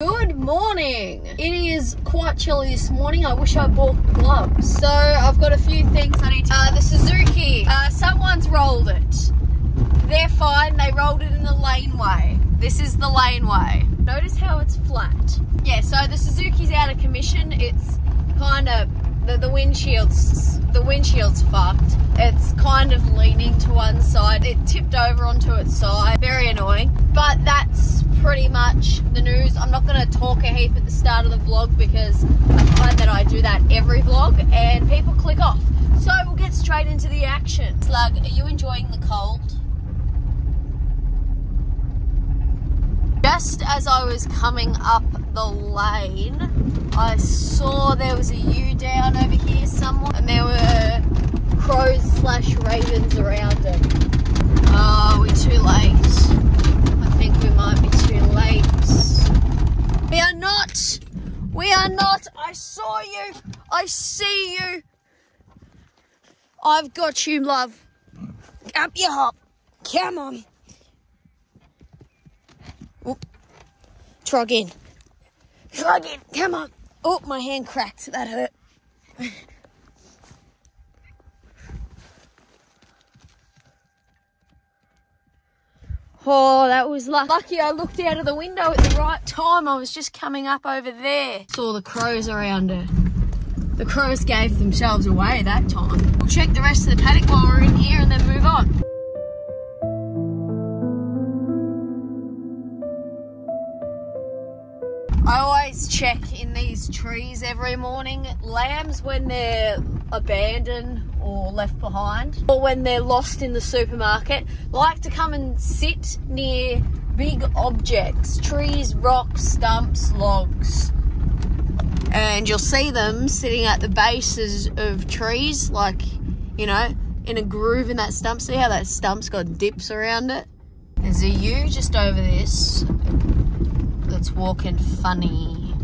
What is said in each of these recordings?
Good morning. It is quite chilly this morning. I wish I bought gloves. So I've got a few things I need to. Uh, the Suzuki. Uh, someone's rolled it. They're fine. They rolled it in the laneway. This is the laneway. Notice how it's flat. Yeah. So the Suzuki's out of commission. It's kind of the, the windshield's the windshield's fucked. It's kind of leaning to one side. It tipped over onto its side. Very annoying. But that's pretty much the news. I'm not going to talk a heap at the start of the vlog because I find that I do that every vlog and people click off. So we'll get straight into the action. Slug, are you enjoying the cold? Just as I was coming up the lane, I saw there was a ewe down over here somewhere and there were crows slash ravens around it. Oh, we're too late. I think we might be too late. We are not. I saw you. I see you. I've got you, love. Up your hop. Come on. Oop. Try again. Try again. Come on. Oh, my hand cracked. That hurt. Oh, that was lucky. Lucky I looked out of the window at the right time. I was just coming up over there. Saw the crows around her. The crows gave themselves away that time. We'll check the rest of the paddock while we're in here and then move on. I always check in these trees every morning. Lambs when they're abandoned or left behind, or when they're lost in the supermarket, like to come and sit near big objects, trees, rocks, stumps, logs. And you'll see them sitting at the bases of trees, like, you know, in a groove in that stump. See how that stump's got dips around it? There's a ewe just over this that's walking funny.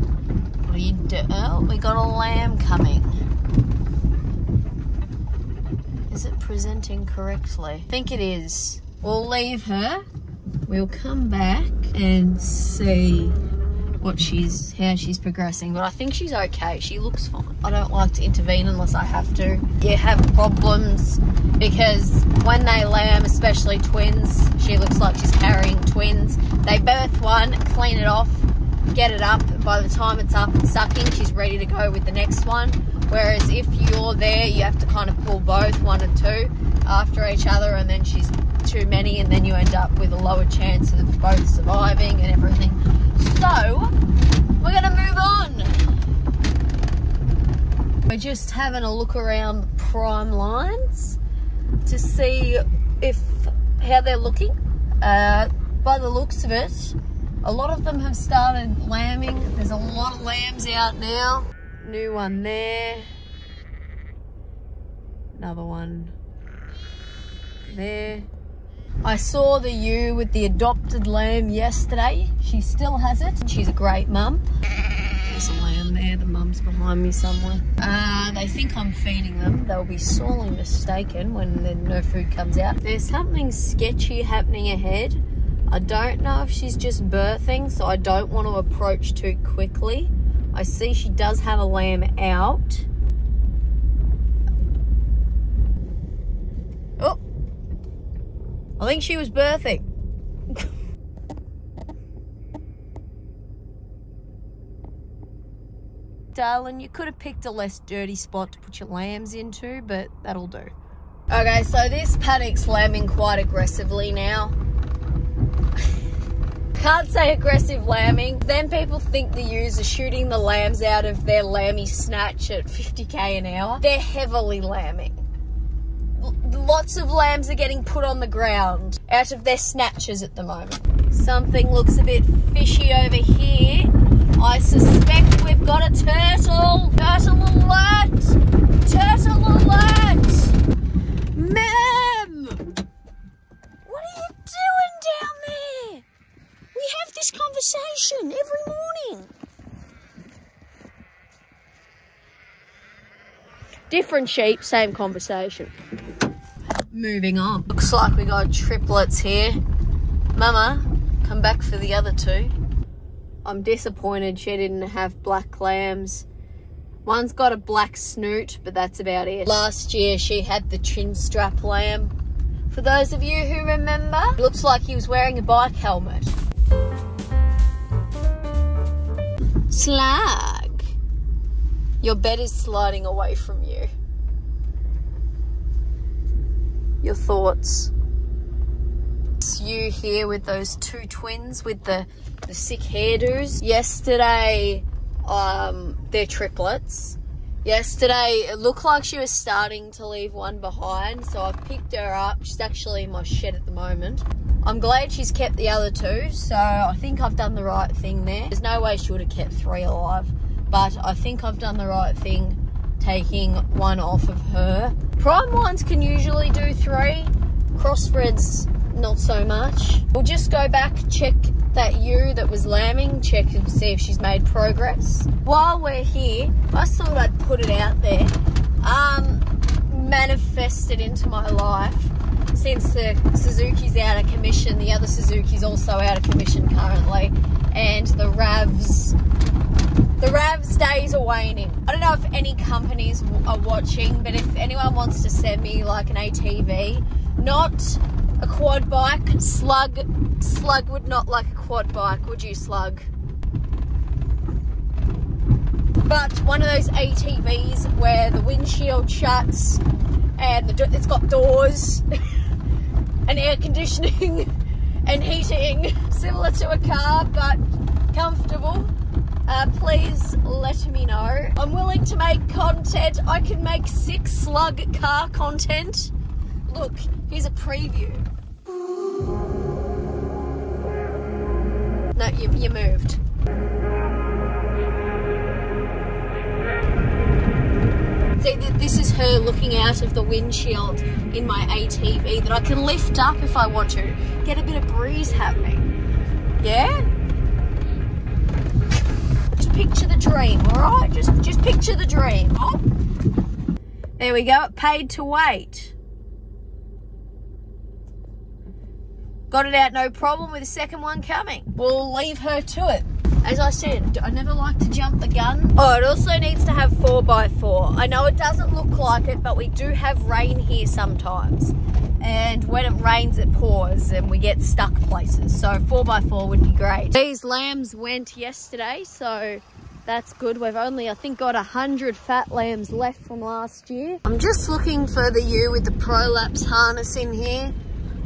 Oh, we got a lamb coming. Is it presenting correctly? I think it is. We'll leave her. We'll come back and see what she's how she's progressing but I think she's okay. She looks fine. I don't like to intervene unless I have to. You have problems because when they lamb especially twins she looks like she's carrying twins. They birth one clean it off get it up. By the time it's up and sucking she's ready to go with the next one. Whereas if you're there you have to kind of pull both one and two after each other and then she's too many and then you end up with a lower chance of both surviving and everything so we're gonna move on. We're just having a look around the prime lines to see if how they're looking. Uh, by the looks of it a lot of them have started lambing. There's a lot of lambs out now. New one there. Another one there I saw the ewe with the adopted lamb yesterday. She still has it. She's a great mum. There's a lamb there. The mum's behind me somewhere. Uh, they think I'm feeding them. They'll be sorely mistaken when no food comes out. There's something sketchy happening ahead. I don't know if she's just birthing, so I don't want to approach too quickly. I see she does have a lamb out. Oh, I think she was birthing. Darling, you could have picked a less dirty spot to put your lambs into, but that'll do. Okay, so this paddock's lambing quite aggressively now. Can't say aggressive lambing. Then people think the ewes are shooting the lambs out of their lammy snatch at 50k an hour. They're heavily lambing lots of lambs are getting put on the ground out of their snatches at the moment. Something looks a bit fishy over here. I suspect we've got a turtle. Turtle alert! Turtle alert! Ma'am! What are you doing down there? We have this conversation every morning. Different sheep, same conversation. Moving on. Looks like we got triplets here. Mama, come back for the other two. I'm disappointed she didn't have black lambs. One's got a black snoot, but that's about it. Last year she had the chin strap lamb. For those of you who remember, looks like he was wearing a bike helmet. Slug. Your bed is sliding away from you. Your thoughts. It's you here with those two twins with the, the sick hairdos. Yesterday, um, they're triplets. Yesterday, it looked like she was starting to leave one behind, so I've picked her up. She's actually in my shed at the moment. I'm glad she's kept the other two, so I think I've done the right thing there. There's no way she would have kept three alive, but I think I've done the right thing taking one off of her. Prime ones can usually do three, crossbreds not so much. We'll just go back, check that ewe that was lambing, check and see if she's made progress. While we're here, I thought I'd put it out there. Um, manifested into my life since the Suzuki's out of commission, the other Suzuki's also out of commission currently, and the RAVs, the RAVs days are waning. I don't know if any companies are watching, but if anyone wants to send me like an ATV, not a quad bike, Slug, Slug would not like a quad bike, would you Slug? But one of those ATVs where the windshield shuts and the, it's got doors and air conditioning and heating, similar to a car but comfortable. Uh, please let me know. I'm willing to make content. I can make six slug car content. Look, here's a preview. No, you, you moved. See, this is her looking out of the windshield in my ATV that I can lift up if I want to. Get a bit of breeze happening. Yeah? Picture the dream, alright? Just, just picture the dream. Oh. There we go, paid to wait. Got it out no problem with the second one coming. We'll leave her to it. As I said, I never like to jump the gun. Oh, it also needs to have 4x4. I know it doesn't look like it, but we do have rain here sometimes. And when it rains, it pours and we get stuck places. So 4x4 would be great. These lambs went yesterday, so that's good. We've only, I think, got 100 fat lambs left from last year. I'm just looking for the ewe with the Prolapse harness in here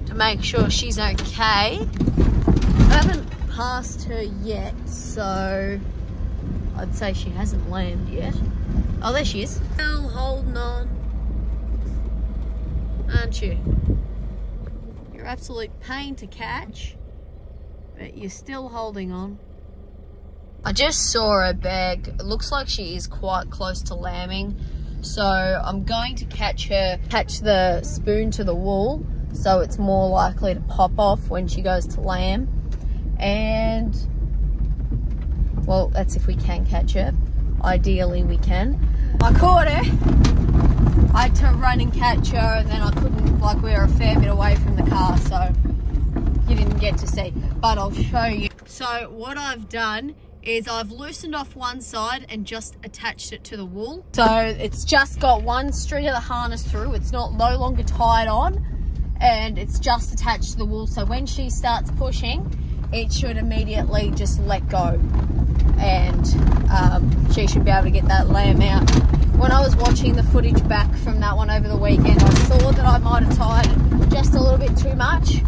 to make sure she's okay. I haven't past her yet, so I'd say she hasn't landed yet. Oh, there she is. Still holding on, aren't you? You're absolute pain to catch, but you're still holding on. I just saw her bag. It looks like she is quite close to lambing. So I'm going to catch her, catch the spoon to the wool so it's more likely to pop off when she goes to lamb and well that's if we can catch her ideally we can. I caught her I had to run and catch her and then I couldn't like we were a fair bit away from the car so you didn't get to see. But I'll show you. So what I've done is I've loosened off one side and just attached it to the wool. So it's just got one string of the harness through. It's not no longer tied on. And it's just attached to the wool. So when she starts pushing it should immediately just let go and um, she should be able to get that lamb out. When I was watching the footage back from that one over the weekend, I saw that I might have tied just a little bit too much.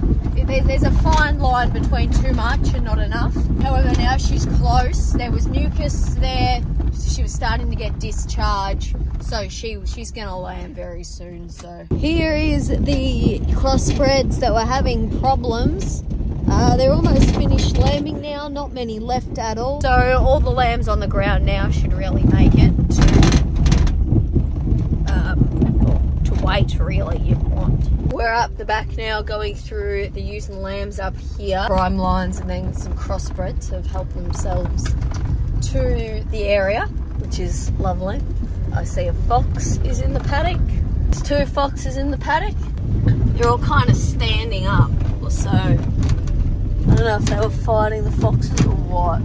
There's a fine line between too much and not enough. However, now she's close. There was mucus there. She was starting to get discharge. So she she's going to lamb very soon. So here is the crossbreds that were having problems. Uh, they're almost finished lambing now, not many left at all. So all the lambs on the ground now should really make it to, um, to weight really you want. We're up the back now going through the and lambs up here. Prime lines and then some crossbreds have helped themselves to the area, which is lovely. I see a fox is in the paddock. There's two foxes in the paddock. They're all kind of standing up, or so don't don't know if they were fighting the foxes or what.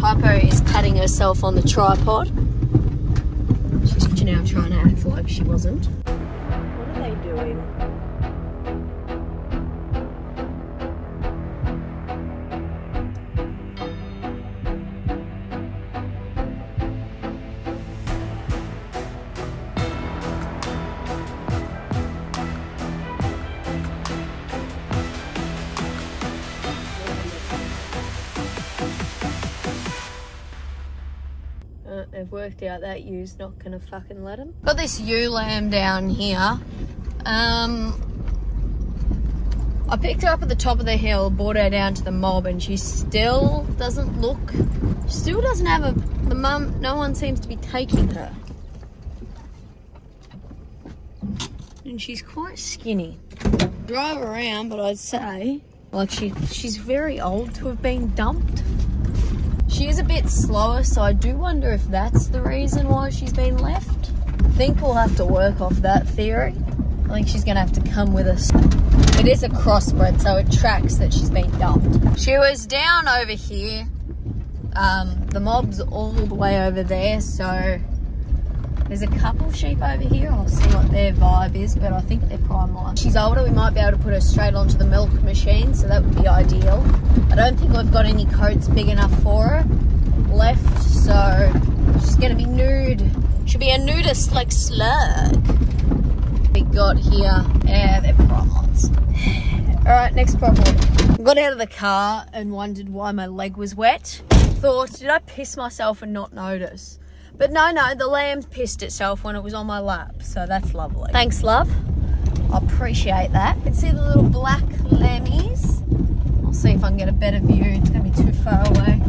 Typo is patting herself on the tripod. She's now trying to act like she wasn't. They've worked out that ewes not gonna fucking let them. Got this ewe lamb down here. Um, I picked her up at the top of the hill, brought her down to the mob, and she still doesn't look. She still doesn't have a. The mum. No one seems to be taking her. And she's quite skinny. Drive around, but I'd say like she she's very old to have been dumped. She is a bit slower, so I do wonder if that's the reason why she's been left. I think we'll have to work off that theory. I think she's gonna have to come with us. It is a crossbred, so it tracks that she's been dumped. She was down over here. Um, the mob's all the way over there, so there's a couple sheep over here. I'll see what their vibe is, but I think they're prime line. She's older, we might be able to put her straight onto the milk machine, so that would be ideal. I don't think I've got any coats big enough for her left, so she's gonna be nude. She'll be a nudist like Slug. We got here, yeah, they're prime lines. All right, next problem. Got out of the car and wondered why my leg was wet. Thought, did I piss myself and not notice? But no, no, the lamb pissed itself when it was on my lap, so that's lovely. Thanks, love. I appreciate that. You can see the little black lammies. I'll see if I can get a better view. It's gonna be too far away.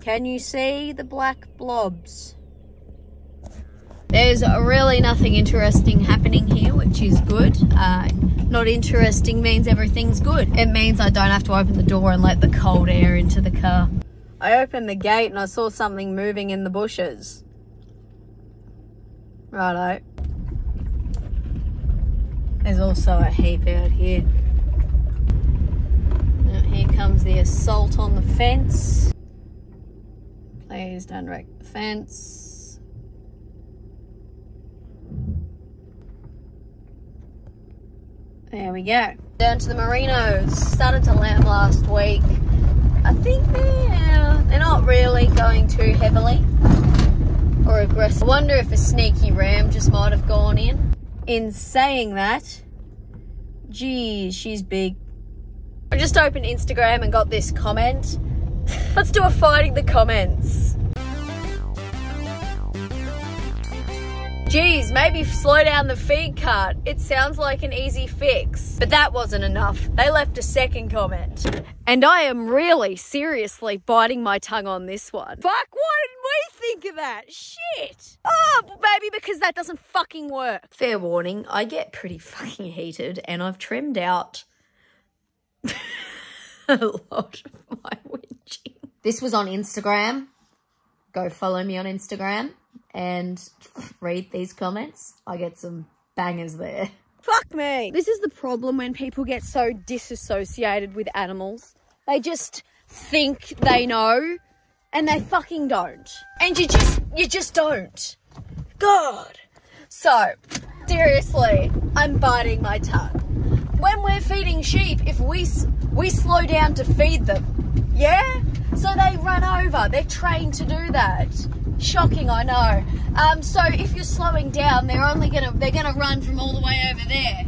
Can you see the black blobs? There's really nothing interesting happening here, which is good. Uh, not interesting means everything's good. It means I don't have to open the door and let the cold air into the car. I opened the gate and I saw something moving in the bushes. Righto. There's also a heap out here. Now here comes the assault on the fence. Please don't wreck the fence. There we go. Down to the merinos. Started to land last week. I think they're, they're not really going too heavily or aggressive. I wonder if a sneaky ram just might have gone in. In saying that, geez, she's big. I just opened Instagram and got this comment. Let's do a fighting the comments. Geez, maybe slow down the feed cart. It sounds like an easy fix. But that wasn't enough. They left a second comment. And I am really, seriously biting my tongue on this one. Fuck, why didn't we think of that? Shit. Oh, maybe because that doesn't fucking work. Fair warning, I get pretty fucking heated and I've trimmed out a lot of my whinging. This was on Instagram. Go follow me on Instagram and read these comments. I get some bangers there. Fuck me. This is the problem when people get so disassociated with animals. They just think they know and they fucking don't. And you just, you just don't. God. So, seriously, I'm biting my tongue. When we're feeding sheep, if we, we slow down to feed them, yeah? So they run over. They're trained to do that. Shocking, I know. Um, so if you're slowing down, they're only gonna they're gonna run from all the way over there.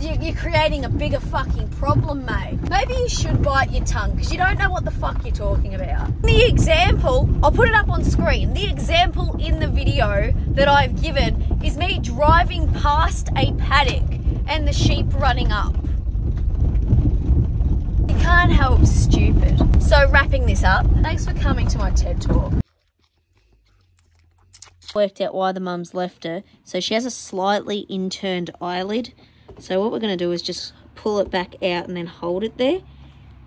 You're creating a bigger fucking problem, mate. Maybe you should bite your tongue because you don't know what the fuck you're talking about. The example, I'll put it up on screen. The example in the video that I've given is me driving past a paddock and the sheep running up. Can't help stupid. So wrapping this up, thanks for coming to my TED Talk worked out why the mum's left her. So she has a slightly inturned eyelid. So what we're going to do is just pull it back out and then hold it there.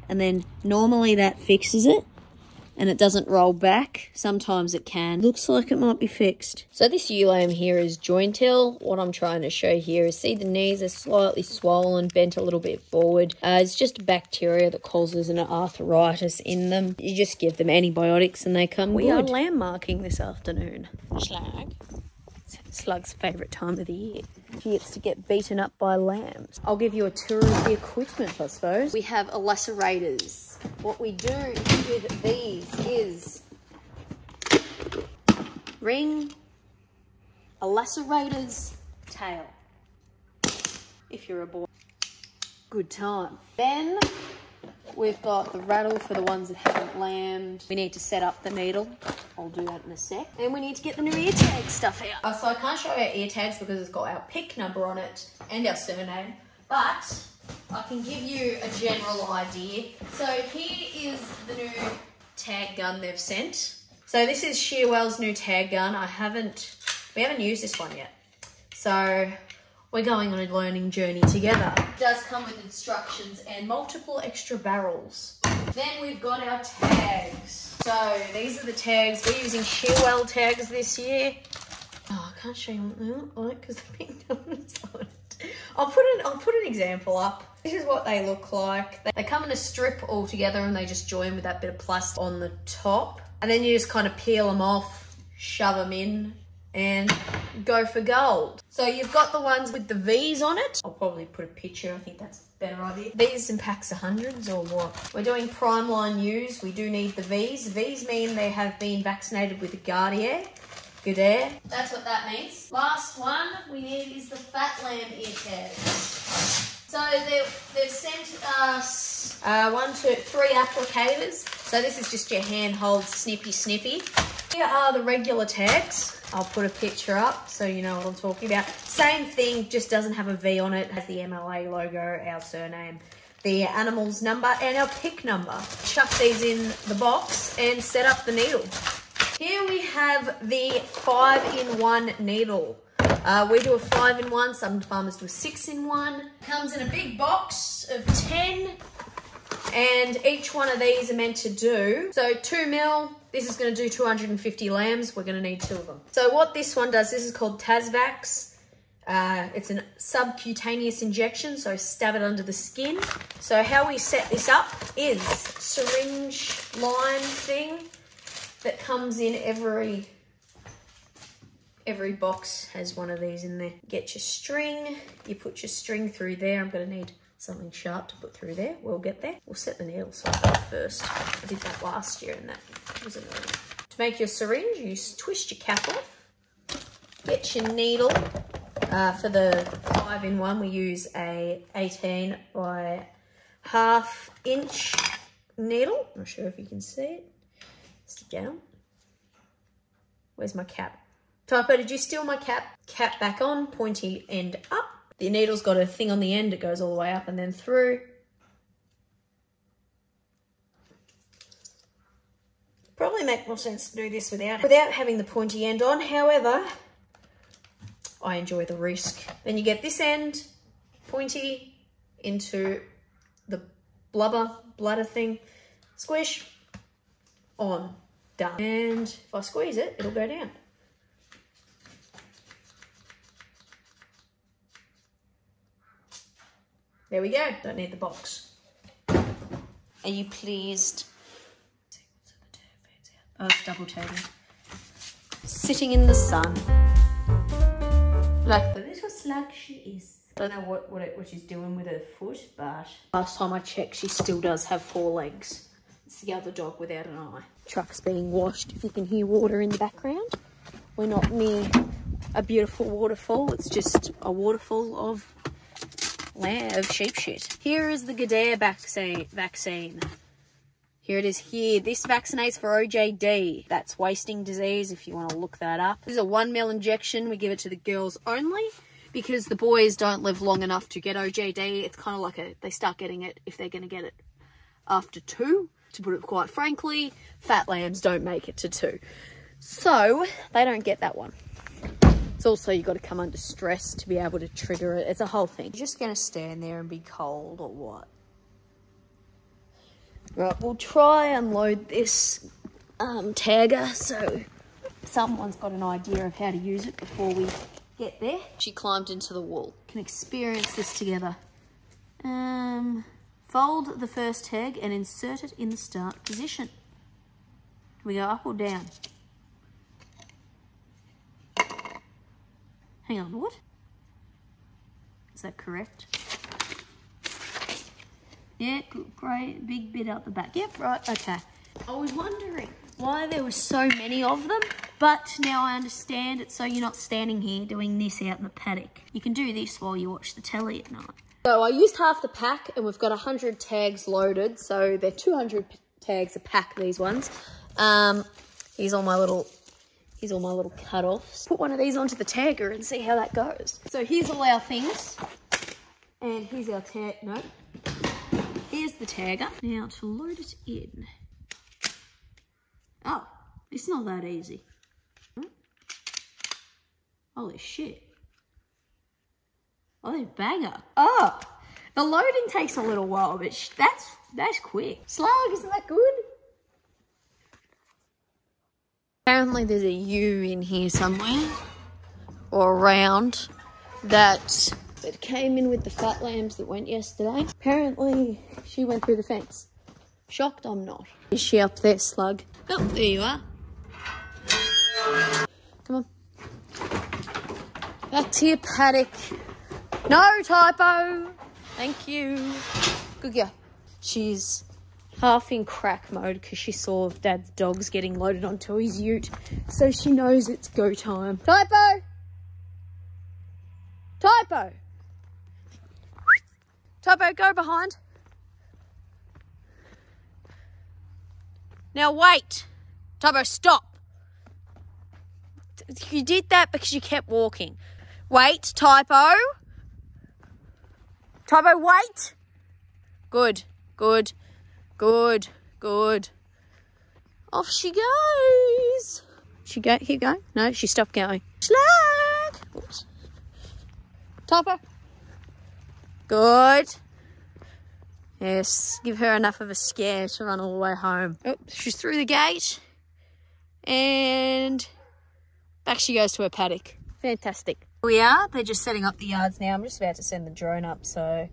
And then normally that fixes it. And it doesn't roll back. Sometimes it can. Looks like it might be fixed. So this ewe lamb here is joint ill. What I'm trying to show here is see the knees are slightly swollen, bent a little bit forward. Uh, it's just bacteria that causes an arthritis in them. You just give them antibiotics and they come We good. are lamb marking this afternoon. Slug. Slug's favourite time of the year. He gets to get beaten up by lambs. I'll give you a tour of the equipment, I suppose. We have elastrators. What we do with these is ring a lacerator's tail. If you're a boy. Good time. Then We've got the rattle for the ones that haven't lambed. We need to set up the needle. I'll do that in a sec. And we need to get the new ear tag stuff out. Uh, so I can't show our ear tags because it's got our PIC number on it and our surname. But I can give you a general idea. So here is the new tag gun they've sent. So this is Shearwell's new tag gun. I haven't, we haven't used this one yet. So we're going on a learning journey together. It does come with instructions and multiple extra barrels. Then we've got our tags. So these are the tags. We're using Shearwell tags this year. Oh, I can't show you what they look like because they're being done I'll put an I'll put an example up. This is what they look like. They come in a strip all together and they just join with that bit of plastic on the top. And then you just kind of peel them off, shove them in, and go for gold. So you've got the ones with the V's on it. I'll probably put a picture, I think that's better idea. These in packs of hundreds or what? We're doing prime line Ewes. We do need the V's. V's mean they have been vaccinated with the Gudair. Good air. That's what that means. Last one we need is the fat lamb ear tags. So they've, they've sent us uh, one, two, three applicators. So this is just your handhold snippy snippy. Here are the regular tags. I'll put a picture up so you know what I'm talking about. Same thing, just doesn't have a V on it. Has the MLA logo, our surname, the animal's number, and our PIC number. Chuck these in the box and set up the needle. Here we have the five-in-one needle. Uh, we do a five-in-one, some farmers do a six-in-one. Comes in a big box of 10 and each one of these are meant to do, so two mil, this is gonna do 250 lambs, we're gonna need two of them. So what this one does, this is called Tasvax. Uh, it's a subcutaneous injection, so stab it under the skin. So how we set this up is syringe line thing that comes in every every box has one of these in there. Get your string, you put your string through there. I'm gonna need something sharp to put through there. We'll get there. We'll set the needle side up first. I did that last year and that was annoying. To make your syringe, you twist your cap off. Get your needle. Uh, for the five in one, we use a 18 by half inch needle. I'm Not sure if you can see it. Stick down. Where's my cap? Typo, did you steal my cap? Cap back on, pointy end up. The needle's got a thing on the end, it goes all the way up and then through. Probably make more sense to do this without, without having the pointy end on. However, I enjoy the risk. Then you get this end, pointy, into the blubber, bladder thing, squish, on, done. And if I squeeze it, it'll go down. There we go. Don't need the box. Are you pleased? Oh, it's double tagging. Sitting in the sun. Like the little slug she is. I don't know what, what, it, what she's doing with her foot, but last time I checked, she still does have four legs. It's the other dog without an eye. Truck's being washed, if you can hear water in the background. We're not near a beautiful waterfall, it's just a waterfall of of sheep shit. Here is the vaccine. vaccine. Here it is here. This vaccinates for OJD. That's wasting disease if you want to look that up. This is a one mil injection. We give it to the girls only because the boys don't live long enough to get OJD. It's kind of like a, they start getting it if they're going to get it after two. To put it quite frankly, fat lambs don't make it to two. So they don't get that one. It's also, you've got to come under stress to be able to trigger it. It's a whole thing. You're just going to stand there and be cold or what? Right, we'll try and load this um, tagger, so someone's got an idea of how to use it before we get there. She climbed into the wall. Can experience this together. Um, fold the first tag and insert it in the start position. Can we go up or down? Hang on, what? Is that correct? Yeah, good, great, big bit out the back. Yep, right, okay. I was wondering why there were so many of them, but now I understand it's so you're not standing here doing this out in the paddock. You can do this while you watch the telly at night. So I used half the pack and we've got 100 tags loaded, so they're 200 tags a pack, these ones. Um, here's all my little here's all my little cut-offs. Put one of these onto the tagger and see how that goes. So here's all our things. And here's our tag, no. Here's the tagger. Now to load it in. Oh, it's not that easy. Holy shit. Oh, they banger. Oh, the loading takes a little while, but that's that's quick. Slug, isn't that good? Apparently there's a ewe in here somewhere or around that that came in with the fat lambs that went yesterday. Apparently she went through the fence. Shocked I'm not. Is she up there, slug? Oh, there you are. Come on. Back to your paddock. No typo. Thank you. Good girl. She's half in crack mode because she saw dad's dogs getting loaded onto his ute. So she knows it's go time. Typo! Typo! Typo, go behind. Now wait. Typo, stop. You did that because you kept walking. Wait, Typo. Typo, wait. Good, good. Good, good. Off she goes. She go, keep going? No, she stopped going. Slug! Oops. Topper. Good. Yes, give her enough of a scare to run all the way home. Oh, she's through the gate. And back she goes to her paddock. Fantastic. We are. They're just setting up the yards now. I'm just about to send the drone up, so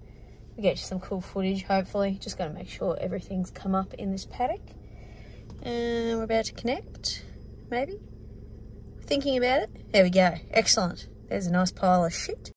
we get you some cool footage, hopefully. Just got to make sure everything's come up in this paddock. And we're about to connect, maybe? Thinking about it? There we go. Excellent. There's a nice pile of shit.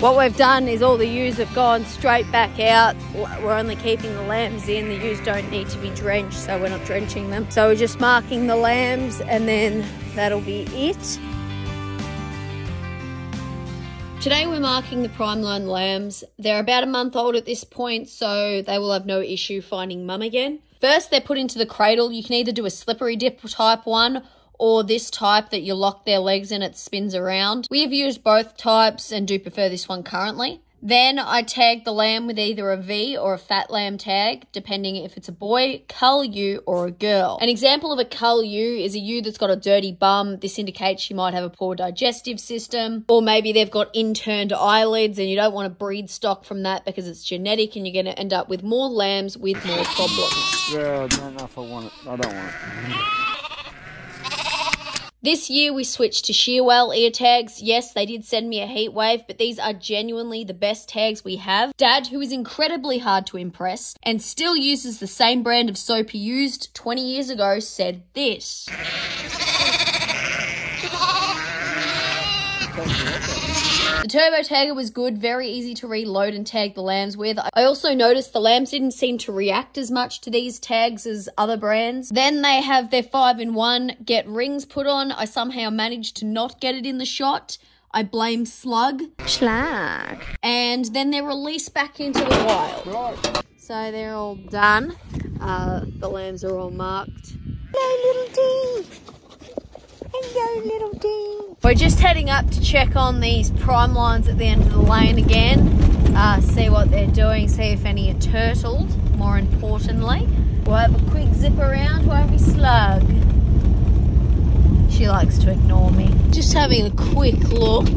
What we've done is all the ewes have gone straight back out. We're only keeping the lambs in. The ewes don't need to be drenched, so we're not drenching them. So we're just marking the lambs and then that'll be it. Today we're marking the prime line lambs. They're about a month old at this point, so they will have no issue finding mum again. First, they're put into the cradle. You can either do a slippery dip type one or this type that you lock their legs and it spins around. We have used both types and do prefer this one currently. Then I tag the lamb with either a V or a fat lamb tag, depending if it's a boy, cull ewe, or a girl. An example of a cull ewe is a ewe that's got a dirty bum. This indicates she might have a poor digestive system, or maybe they've got inturned eyelids and you don't want to breed stock from that because it's genetic and you're going to end up with more lambs with more problems. Yeah, I don't know if I want it. I don't want it. This year we switched to Shearwell ear tags. Yes, they did send me a Heatwave, but these are genuinely the best tags we have. Dad, who is incredibly hard to impress and still uses the same brand of soap he used 20 years ago, said this. The turbo tagger was good, very easy to reload and tag the lambs with. I also noticed the lambs didn't seem to react as much to these tags as other brands. Then they have their 5 in 1 get rings put on. I somehow managed to not get it in the shot. I blame Slug. Schlag. And then they're released back into the wild. So they're all done. Uh, the lambs are all marked. Hello, little D. Hello, little. We're just heading up to check on these prime lines at the end of the lane again. Uh, see what they're doing, see if any are turtled, more importantly. We'll have a quick zip around, won't we, Slug? She likes to ignore me. Just having a quick look.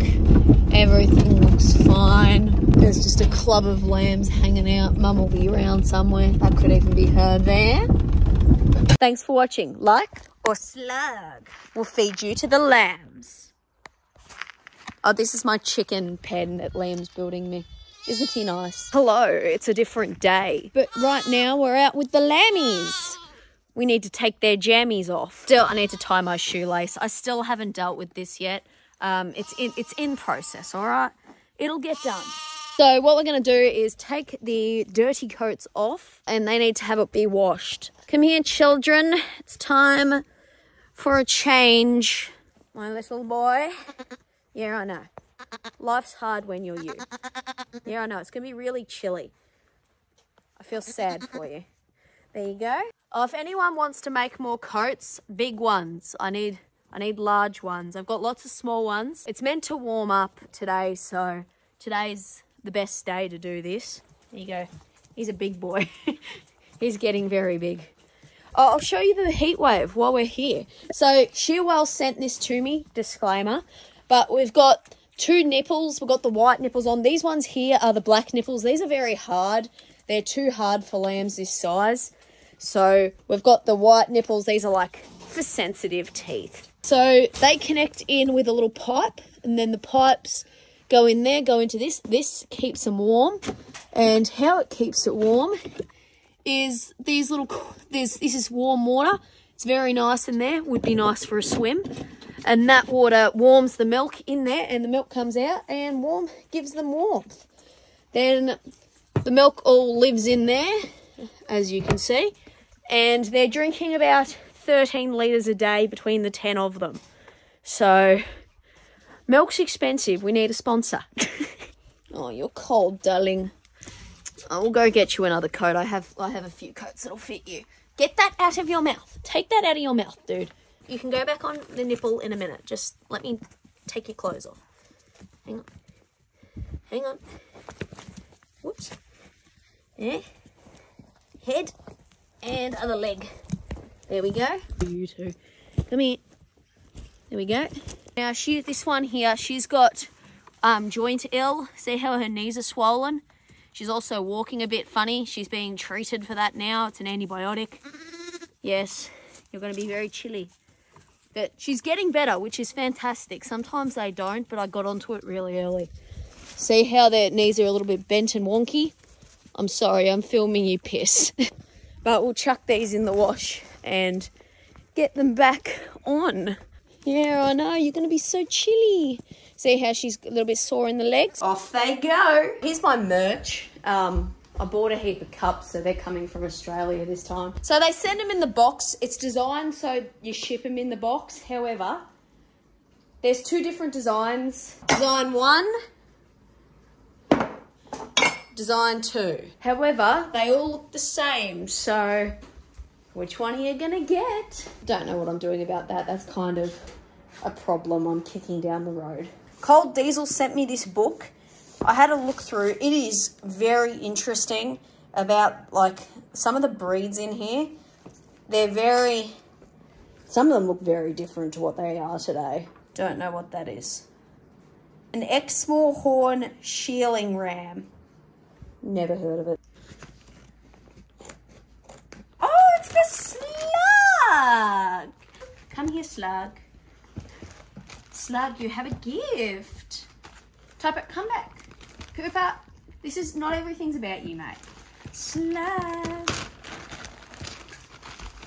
Everything looks fine. There's just a club of lambs hanging out. Mum will be around somewhere. That could even be her there. Thanks for watching. Like or slug will feed you to the lambs. Oh, this is my chicken pen that Liam's building me. Isn't he nice? Hello, it's a different day. But right now we're out with the lammies. We need to take their jammies off. Still, I need to tie my shoelace. I still haven't dealt with this yet. Um, it's in it's in process, all right? It'll get done. So what we're going to do is take the dirty coats off and they need to have it be washed. Come here, children. It's time for a change. My little boy. Yeah, I know. Life's hard when you're you. Yeah, I know. It's going to be really chilly. I feel sad for you. There you go. Oh, if anyone wants to make more coats, big ones. I need I need large ones. I've got lots of small ones. It's meant to warm up today, so today's the best day to do this. There you go. He's a big boy. He's getting very big. I'll show you the Heatwave while we're here. So Shearwell sent this to me, disclaimer, but we've got two nipples. We've got the white nipples on. These ones here are the black nipples. These are very hard. They're too hard for lambs this size. So we've got the white nipples. These are like for sensitive teeth. So they connect in with a little pipe and then the pipes go in there, go into this. This keeps them warm. And how it keeps it warm is these little, there's, this is warm water. It's very nice in there, would be nice for a swim. And that water warms the milk in there and the milk comes out and warm, gives them warmth. Then the milk all lives in there, as you can see. And they're drinking about 13 litres a day between the 10 of them. So, milk's expensive. We need a sponsor. oh, you're cold, darling. I will go get you another coat. I have I have a few coats that'll fit you. Get that out of your mouth. Take that out of your mouth, dude. You can go back on the nipple in a minute. Just let me take your clothes off. Hang on. Hang on. Whoops. Yeah. Head and other leg. There we go. You two. Come here. There we go. Now she this one here, she's got um, joint ill. See how her knees are swollen? She's also walking a bit funny. She's being treated for that now. It's an antibiotic. Yes, you're going to be very chilly. But she's getting better, which is fantastic. Sometimes they don't, but I got onto it really early. See how their knees are a little bit bent and wonky? I'm sorry, I'm filming you piss. but we'll chuck these in the wash and get them back on. Yeah, I know, you're going to be so chilly. See how she's a little bit sore in the legs? Off they go. Here's my merch. Um, I bought a heap of cups, so they're coming from Australia this time. So they send them in the box. It's designed so you ship them in the box. However, there's two different designs. Design one, design two. However, they all look the same, so which one are you gonna get? Don't know what I'm doing about that. That's kind of a problem I'm kicking down the road. Cold Diesel sent me this book. I had a look through. It is very interesting about like some of the breeds in here. They're very, some of them look very different to what they are today. Don't know what that is. An Exmoor Horn Shearling Ram. Never heard of it. Oh, it's the slug! Slug. Slug, you have a gift. Typo, come back. Cooper, this is not everything's about you, mate. Slug.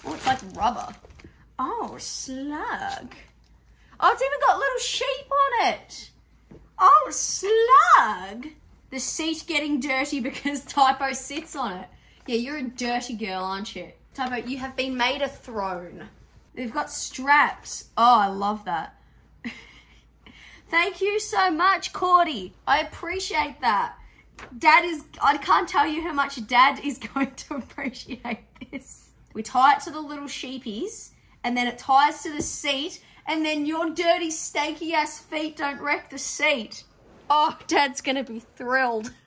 Oh, it's like rubber. Oh, slug. Oh, it's even got little sheep on it. Oh, slug! The seat getting dirty because Typo sits on it. Yeah, you're a dirty girl, aren't you? Typo, you have been made a throne. They've got straps. Oh, I love that. Thank you so much, Cordy. I appreciate that. Dad is, I can't tell you how much Dad is going to appreciate this. We tie it to the little sheepies, and then it ties to the seat, and then your dirty, stanky ass feet don't wreck the seat. Oh, Dad's gonna be thrilled.